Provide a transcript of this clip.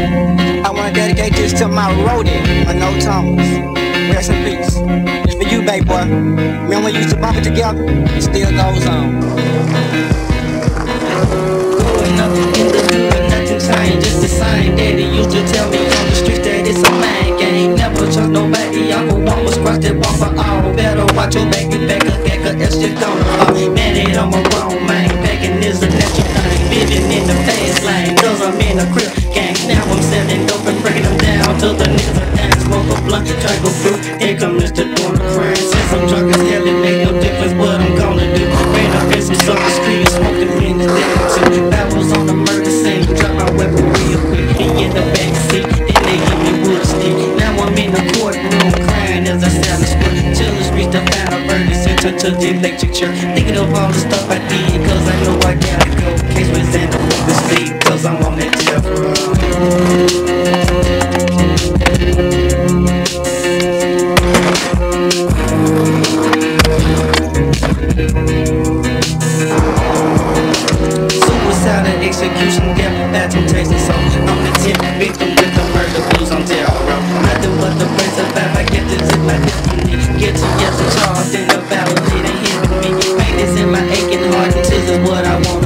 I wanna dedicate this to my roadie, my No Thomas. Rest in peace. It's for you, baby boy. Remember we used to bump it together? It still goes on. Up in the hood, nothing changed, just the same. Daddy used to tell me on the streets that it's a man game. Never trust nobody, I'm a woman, cross that one for all. Better watch your back, get back up, back up, that's just gonna fall. Man, it I'm a wrong man. Packing is a natural thing. Living in the fast lane, cause I'm in a crib gang. Now I'm selling dope and breaking them down to the niggas are. Smoke a blunt, drink a fruit. Here come Mr. Doing crime. Since I'm drunk as hell, it make no difference what I'm gonna do. Ran up in some sucker street, smoking in the damn That was on the murder scene. Drop my weapon real quick. He in the back seat, then they hit me a stick. Now I'm in the courtroom crying as I sound the. Till the streets the final verdict sent her to the electric chair. Thinking of all the stuff I did, cause I'm on it Suicide and execution, death that's what takes it so I'm the tip victim with the murder blues on terror Nothing but the prince of life, I get to tip my destiny Get to get the scars in the battle. valley, they hit me. Pain is in my aching heart, And this is what I want.